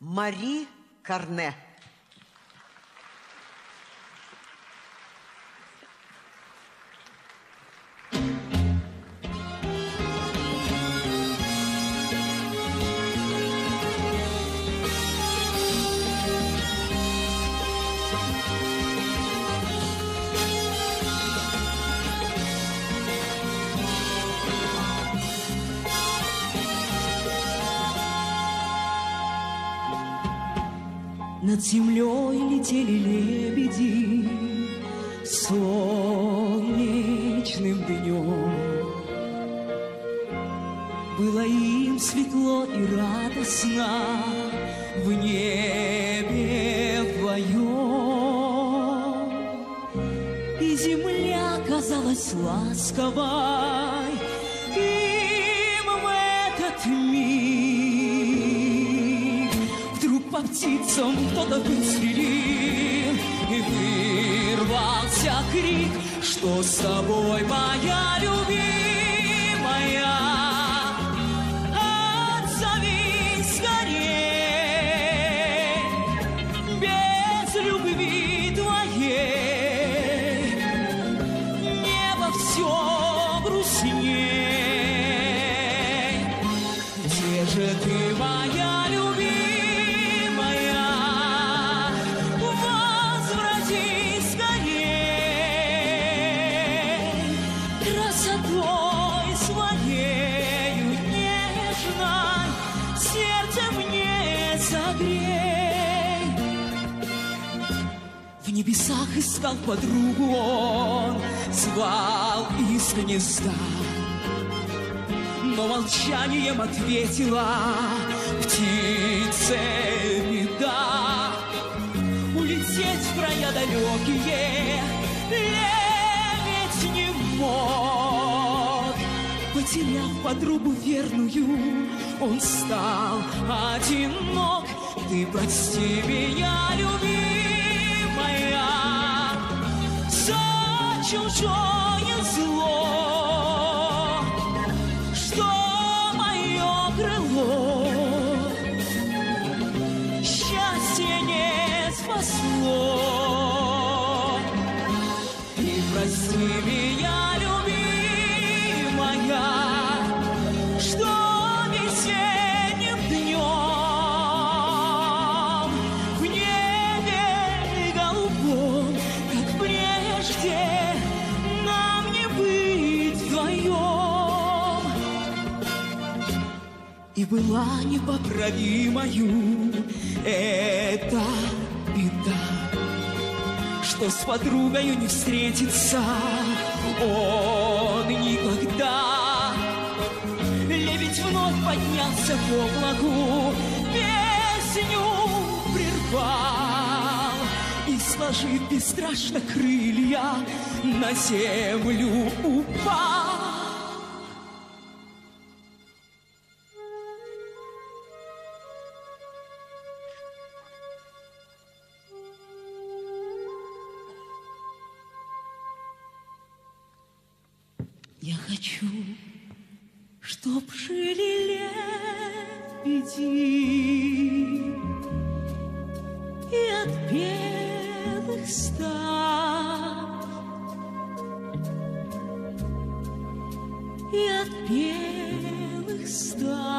Мари Карне. Над землей летели лебеди солнечным днем. Было им светло и радостно в небе вдвоем. И земля казалась ласковой им в этот миг. Птицам кто-то выстрелил, и вырвался крик, что с тобой моя любимая. Отзовись скорей, без любви твоей небо все грустней. Где же ты, моя В небесах искал подругу он, звал из гнезда. Но молчанием ответила птице беда. Улететь в края далекие лебедь не мог. Потеряв подругу верную, он стал одинок. Ты прости меня, любимая, 就说 Была непоправимою эта беда, Что с подругою не встретится он никогда. Лебедь вновь поднялся в облаку, песню прервал И, сложив бесстрашно крылья, на землю упал. Я хочу, чтоб жили лебеди И от белых став И от белых став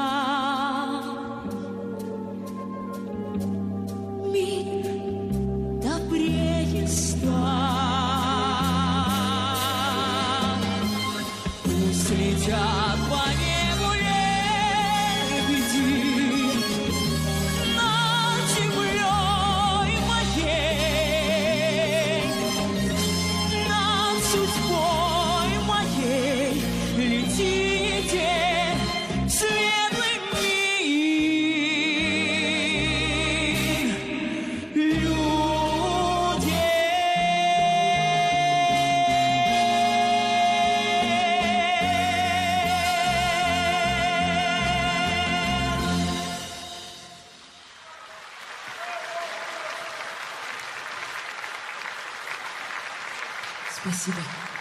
Спасибо.